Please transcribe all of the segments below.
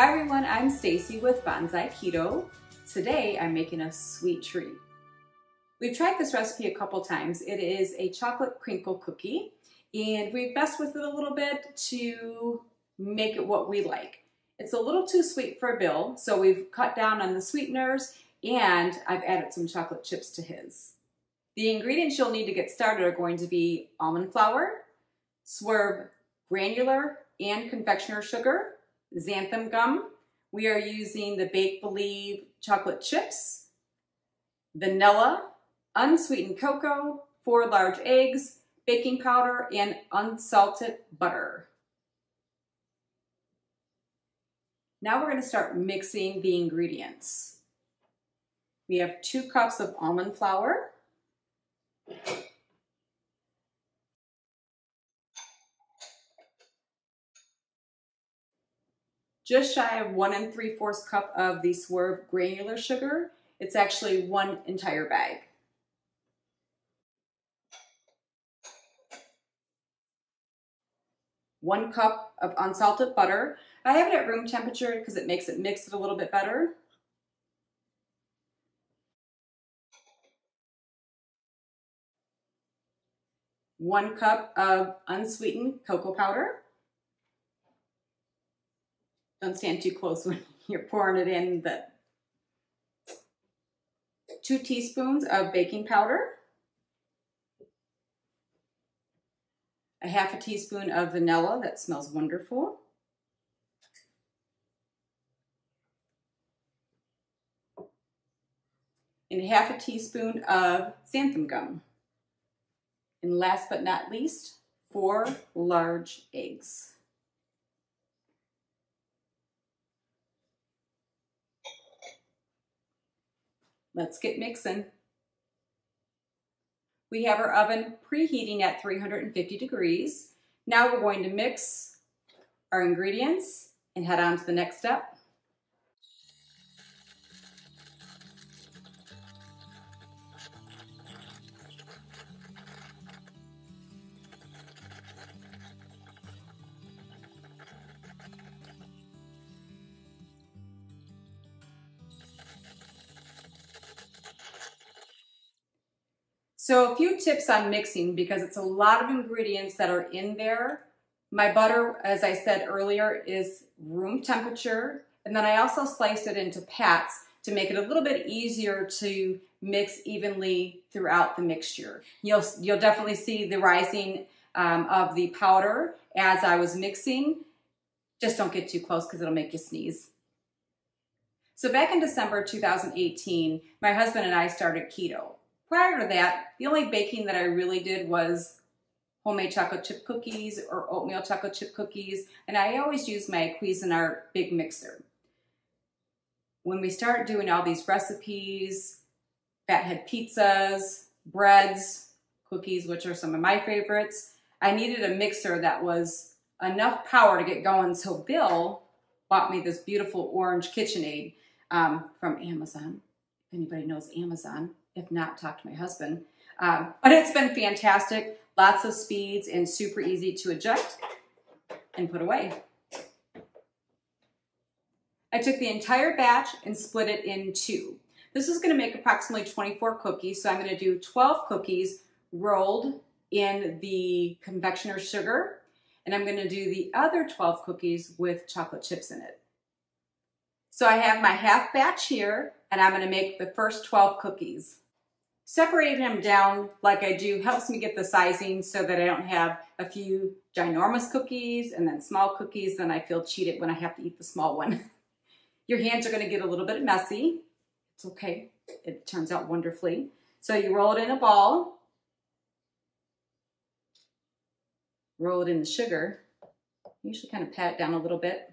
Hi everyone, I'm Stacy with Bonsai Keto. Today I'm making a sweet treat. We've tried this recipe a couple times. It is a chocolate crinkle cookie and we've messed with it a little bit to make it what we like. It's a little too sweet for Bill, so we've cut down on the sweeteners and I've added some chocolate chips to his. The ingredients you'll need to get started are going to be almond flour, swerve granular and confectioner sugar, xanthan gum. We are using the Bake Believe chocolate chips, vanilla, unsweetened cocoa, four large eggs, baking powder, and unsalted butter. Now we're going to start mixing the ingredients. We have two cups of almond flour, just shy of one and three fourths cup of the Swerve granular sugar. It's actually one entire bag. One cup of unsalted butter. I have it at room temperature because it makes it mix it a little bit better. One cup of unsweetened cocoa powder. Don't stand too close when you're pouring it in. The two teaspoons of baking powder. A half a teaspoon of vanilla that smells wonderful. And half a teaspoon of xanthan gum. And last but not least, four large eggs. Let's get mixing. We have our oven preheating at 350 degrees. Now we're going to mix our ingredients and head on to the next step. So a few tips on mixing because it's a lot of ingredients that are in there. My butter, as I said earlier, is room temperature. And then I also sliced it into pats to make it a little bit easier to mix evenly throughout the mixture. You'll, you'll definitely see the rising um, of the powder as I was mixing. Just don't get too close because it'll make you sneeze. So back in December 2018, my husband and I started keto. Prior to that, the only baking that I really did was homemade chocolate chip cookies or oatmeal chocolate chip cookies, and I always use my Cuisinart big mixer. When we start doing all these recipes, fathead pizzas, breads, cookies, which are some of my favorites, I needed a mixer that was enough power to get going. So Bill bought me this beautiful orange KitchenAid um, from Amazon. If anybody knows Amazon, if not, talk to my husband. Um, but it's been fantastic. Lots of speeds and super easy to adjust and put away. I took the entire batch and split it in two. This is going to make approximately 24 cookies, so I'm going to do 12 cookies rolled in the confectioner sugar, and I'm going to do the other 12 cookies with chocolate chips in it. So I have my half batch here, and I'm going to make the first 12 cookies. Separating them down like I do helps me get the sizing so that I don't have a few ginormous cookies and then small cookies, then I feel cheated when I have to eat the small one. Your hands are going to get a little bit messy. It's okay. It turns out wonderfully. So you roll it in a ball. Roll it in the sugar. Usually kind of pat it down a little bit.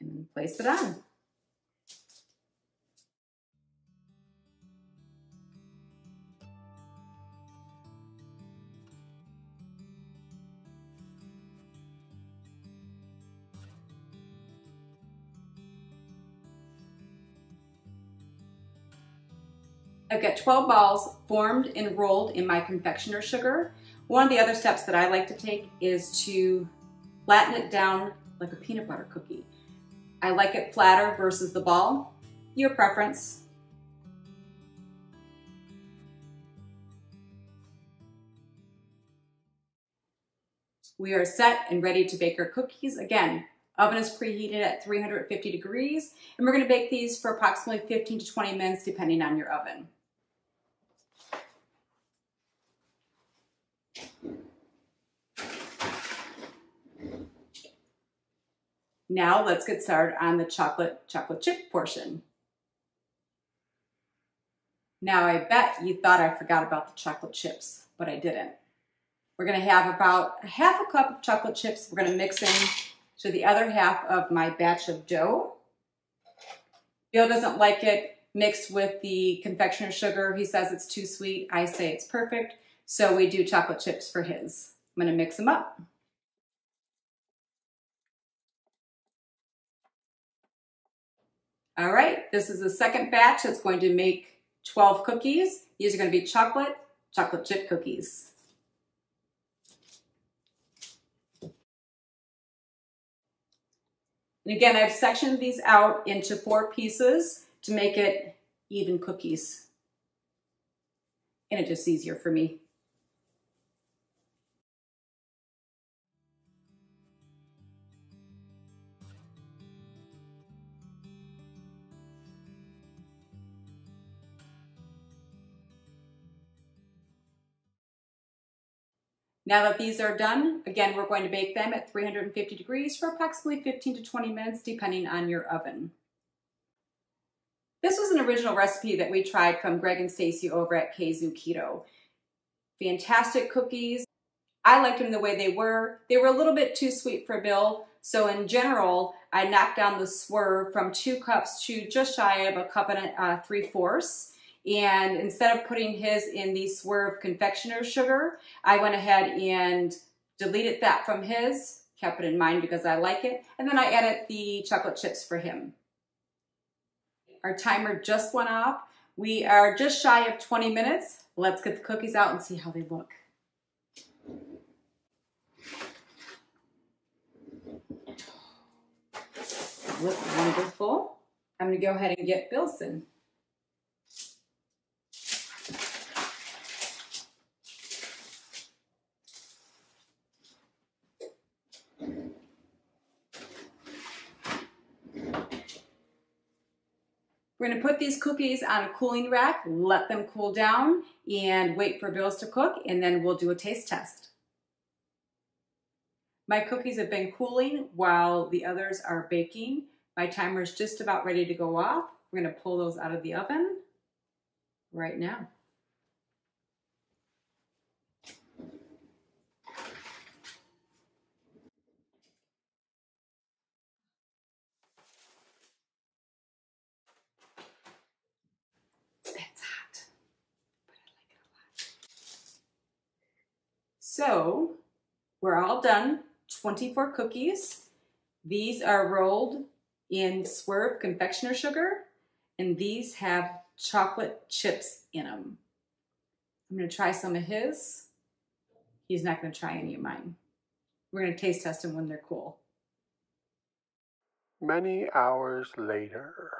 And then place it on. I've got 12 balls formed and rolled in my confectioner sugar. One of the other steps that I like to take is to flatten it down like a peanut butter cookie. I like it flatter versus the ball. Your preference. We are set and ready to bake our cookies. Again, oven is preheated at 350 degrees, and we're gonna bake these for approximately 15 to 20 minutes, depending on your oven. Now let's get started on the chocolate chocolate chip portion. Now I bet you thought I forgot about the chocolate chips, but I didn't. We're gonna have about half a cup of chocolate chips. We're gonna mix in to the other half of my batch of dough. Bill doesn't like it mixed with the confectioner sugar. He says it's too sweet. I say it's perfect. So we do chocolate chips for his. I'm gonna mix them up. All right, this is the second batch that's going to make 12 cookies. These are going to be chocolate, chocolate chip cookies. And again, I've sectioned these out into four pieces to make it even cookies. And it's just easier for me. Now that these are done, again, we're going to bake them at 350 degrees for approximately 15 to 20 minutes, depending on your oven. This was an original recipe that we tried from Greg and Stacy over at Keizu Keto. Fantastic cookies. I liked them the way they were. They were a little bit too sweet for Bill, so in general, I knocked down the swerve from two cups to just shy of a cup and uh, three fourths. And instead of putting his in the Swerve confectioner sugar, I went ahead and deleted that from his, kept it in mind because I like it, and then I added the chocolate chips for him. Our timer just went off. We are just shy of 20 minutes. Let's get the cookies out and see how they look. Look wonderful. I'm gonna go ahead and get Bilson. We're gonna put these cookies on a cooling rack, let them cool down, and wait for Bills to cook, and then we'll do a taste test. My cookies have been cooling while the others are baking. My timer is just about ready to go off. We're gonna pull those out of the oven right now. So we're all done. 24 cookies. These are rolled in Swerve confectioner sugar, and these have chocolate chips in them. I'm going to try some of his. He's not going to try any of mine. We're going to taste test them when they're cool. Many hours later.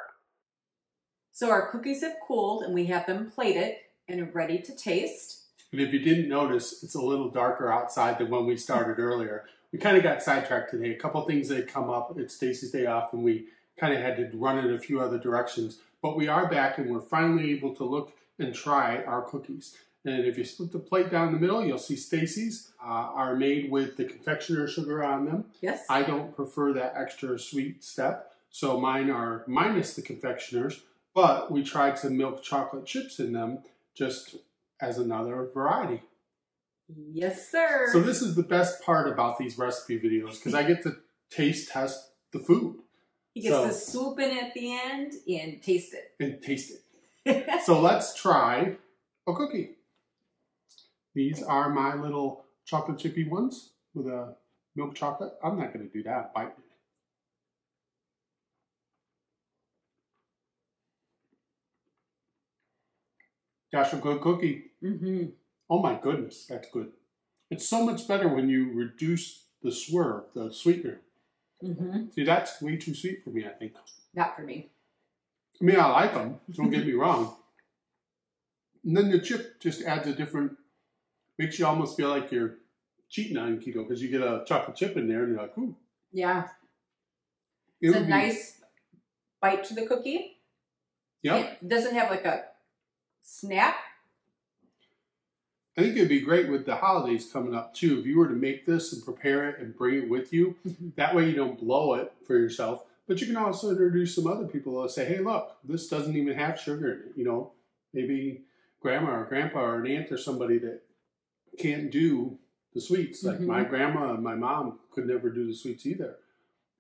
So our cookies have cooled and we have them plated and are ready to taste. And if you didn't notice, it's a little darker outside than when we started earlier. We kind of got sidetracked today. A couple things that come up. It's Stacy's day off, and we kind of had to run in a few other directions. But we are back, and we're finally able to look and try our cookies. And if you split the plate down the middle, you'll see Stacy's uh, are made with the confectioner sugar on them. Yes. I don't prefer that extra sweet step, so mine are minus the confectioners. But we tried some milk chocolate chips in them, just as another variety. Yes, sir. So this is the best part about these recipe videos because I get to taste test the food. He gets so, to swoop in at the end and taste it. And taste it. so let's try a cookie. These are my little chocolate chippy ones with a milk chocolate. I'm not going to do that. Bite it. That's a good cookie. Mm-hmm. Oh my goodness, that's good. It's so much better when you reduce the swerve, the sweetener. Mm-hmm. See, that's way too sweet for me. I think. Not for me. I mean, I like them. Don't get me wrong. And then the chip just adds a different, makes you almost feel like you're cheating on keto because you get a chocolate chip in there and you're like, ooh. Yeah. It It's a be- nice bite to the cookie. Yeah. It doesn't have like a snap. I think it'd be great with the holidays coming up too. If you were to make this and prepare it and bring it with you, that way you don't blow it for yourself. But you can also introduce some other people that say, "Hey, look, this doesn't even have sugar in it." You know, maybe grandma or grandpa or an aunt or somebody that can't do the sweets. Like Mhm. my grandma and my mom could never do the sweets either.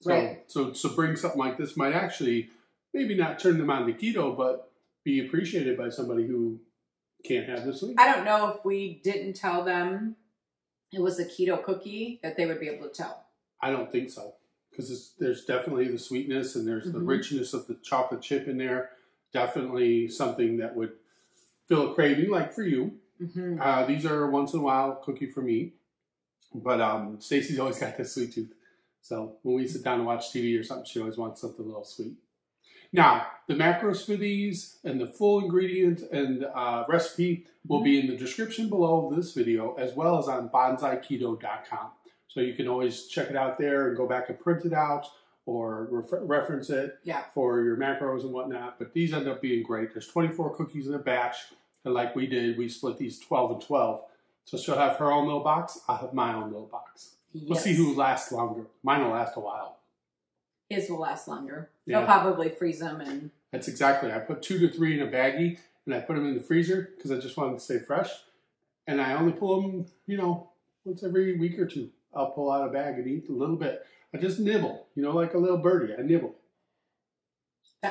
So, Right. so, so bring something like this might actually maybe not turn them on to keto, but be appreciated by somebody who can't have this sweets. I don't know if we didn't tell them it was a keto cookie that they would be able to tell. I don't think so because there's definitely the sweetness and there's the Mhm. richness of the chocolate chip in there. Definitely something that would fill a craving, like for you. Mm-hmm. Uh, these are once in a while cookie for me, but um, Stacy's always got this sweet tooth. So when we sit down and watch TV or something, she always wants something a little sweet. Now, the macros for these and the full ingredient and uh, recipe will be in the description below of this video, as well as on bonsaiketo.com. So you can always check it out there and go back and print it out or refer- reference it Yeah. for your macros and whatnot. But these end up being great. There's 24 cookies in a batch, and like we did, we split these 12 and 12. So she'll have her own little box. I'll have my own little box. We'll see who lasts longer. Mine will last a while. His will last longer. Yeah. They'll probably freeze them and That's exactly. I put two to three in a baggie, and I put them in the freezer because I just wanted to stay fresh. And I only pull them, you know, once every week or two. I'll pull out a bag and eat a little bit. I just nibble, you know, like a little birdie. I nibble.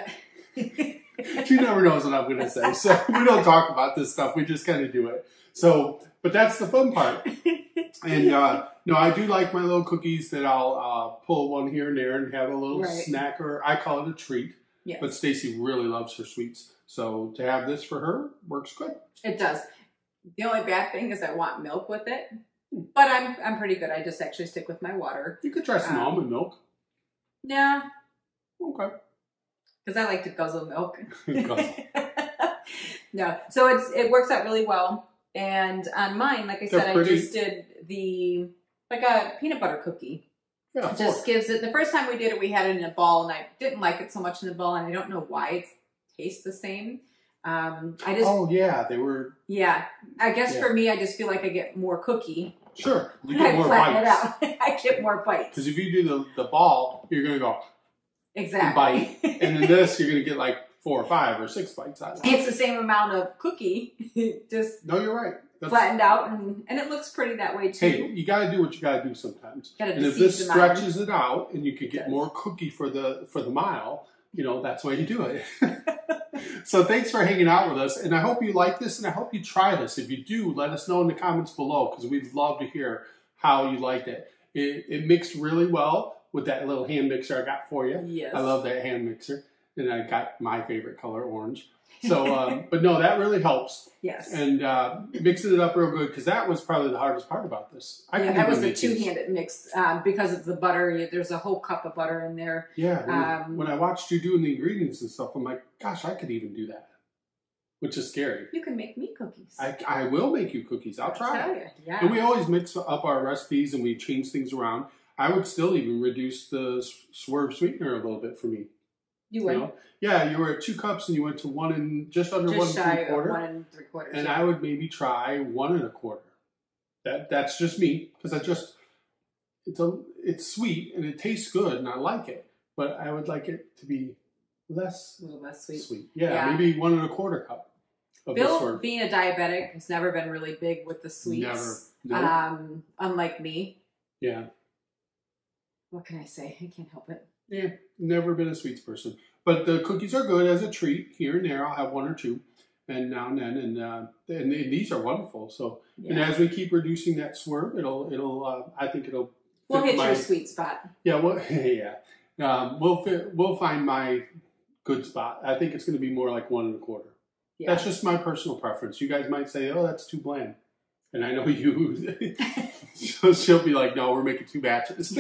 She never knows what I'm going to say, so we don't talk about this stuff. We just kind of do it. So, but that's the fun part. And uh, no, I do like my little cookies that I'll uh, pull one here and there and have a little Right. snack, or I call it a treat. yes. But Stacy really loves her sweets, so to have this for her works good. It does. The only bad thing is I want milk with it. But I'm I'm pretty good. I just actually stick with my water. You could try some Um, almond milk. Yeah, Okay. because I like to guzzle milk. Guzzle. no, so it's it works out really well. And on mine, like I They're said, I just did the like a peanut butter cookie. Yeah, It just fork. gives it. The first time we did it, we had it in a ball, and I didn't like it so much in the ball, and I don't know why it tastes the same. Um, I just Oh yeah, they were yeah. I guess Yeah. for me, I just feel like I get more cookie. sure. You when I get more bites. I get more bites. because if you do the the ball, you're gonna go, Exactly. Bite, and then this you're gonna get like four or five or six bites out of it. it's the same amount of cookie, just No, you're right. That's, flattened out, and and it looks pretty that way too. hey, you got to do what you got to do sometimes. Gotta And if this stretches it out, and you could get more cookie for the for the mile, you know that's why you do it. so thanks for hanging out with us, and I hope you like this, and I hope you try this. If you do, let us know in the comments below because we'd love to hear how you liked it. It, it mixed really well with that little hand mixer I got for you. Yes. I love that hand mixer, and I got my favorite color, orange. So, um, but no, that really helps, Yes. and uh, mixing it up real good because that was probably the hardest part about this. I yeah, that was these. two-handed mix um, because of the butter. There's a whole cup of butter in there. Yeah, when, Um, when I watched you doing the ingredients and stuff, I'm like, gosh, I could even do that, which is scary. You can make me cookies. I, I will make you cookies. I'll try. you. Yeah. And we always mix up our recipes and we change things around. I would still even reduce the swerve sweetener a little bit for me. You You know? Yeah, you were at two cups and you went to one and just under one just and shy three of quarter. one and three quarters. and yeah. I would maybe try one and a quarter. That that's just me because I just it's a it's sweet and it tastes good and I like it, but I would like it to be less a little less sweet. sweet. Yeah, Yeah. maybe one and a quarter cup Bill, being a diabetic, has never been really big with the sweets. Never. No. Um, unlike me. yeah, What can I say? I can't help it. Yeah, never been a sweets person. But the cookies are good as a treat here and there. I'll have one or two, and now and then, and uh, and, and these are wonderful. So and as we keep reducing that swerve, it'll it'll uh, I think it'll We'll hit my- your sweet spot. Yeah, well, yeah. Um, we'll fit, we'll find my good spot. I think it's going to be more like one and a quarter. Yeah. That's just my personal preference. You guys might say, "Oh, that's too bland," and I know you. she'll, she'll be like, "No, we're making two batches."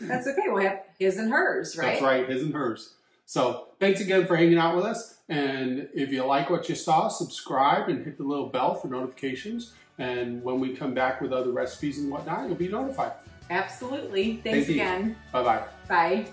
That's okay. We'll have his and hers, right? That's right, his and hers. So thanks again for hanging out with us. And if you like what you saw, subscribe and hit the little bell for notifications. And when we come back with other recipes and whatnot, you'll be notified. Absolutely. Thanks Thank again. Bye bye. Bye.